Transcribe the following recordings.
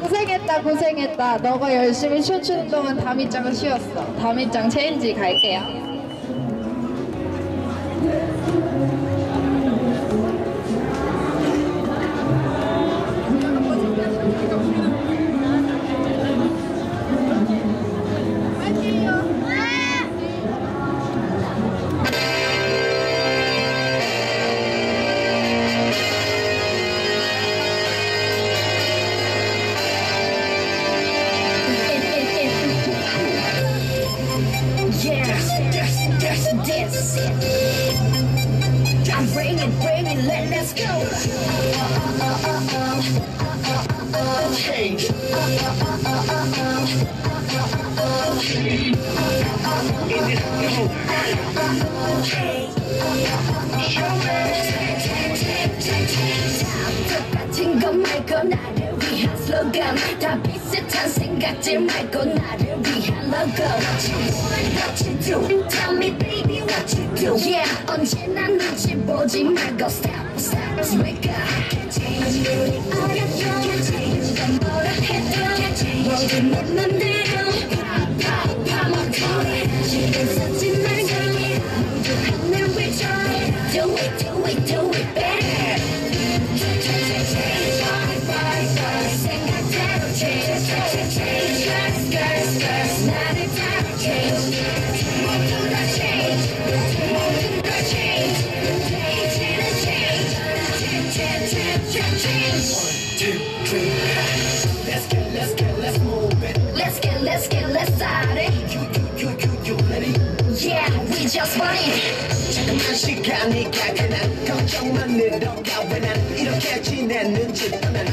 고생했다 고생했다. 너가 열심히 춤추는 동안 다미짱은 쉬었어. 다미짱 체인지 갈게요 bring it, bring it, let, let's go. Change. 똑같은 것 말고 나를 위한 슬로건 다 비슷 한 생각들 말고 나를 위한 로고 What you do? Tell me baby what you do Yeah 언제나 눈치 보지 말고 stop stop wake up 우리 어렵죠 건 뭐라 해도 모든 내 맘대로 pop pop pop 신경 쓰지 말고 모두 하늘 위쳐 Do it do it do it better just want it. 자꾸만 시간이 가게 난 걱정만 늘어가 왜 난 이렇게 지냈는지 난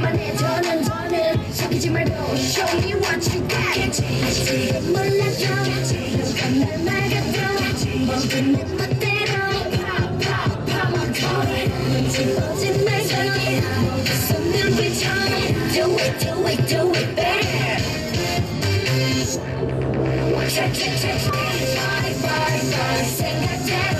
Get my hands on and on it. Suck it to my nose. Show me what you got. Can't change. Get my left arm. Can't change. I'm not gonna go. Can't change. Bumping in my dead arm. Pop, pop, pop. I'm calling. Two balls in my socket. Something we try. Do it, do it, do it better. Check, check, check. Bye, bye, bye. Sing a death.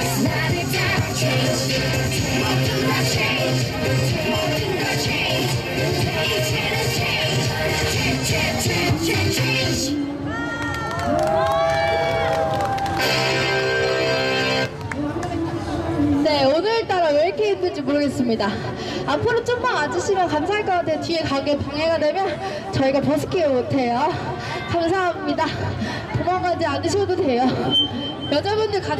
힘든지 모르겠습니다. 앞으로 좀만 와주시면 감사할 것 같아요. 뒤에 가게 방해가 되면 저희가 버스킹을 못해요. 감사합니다. 도망가지 않으셔도 돼요. 여자분들 가지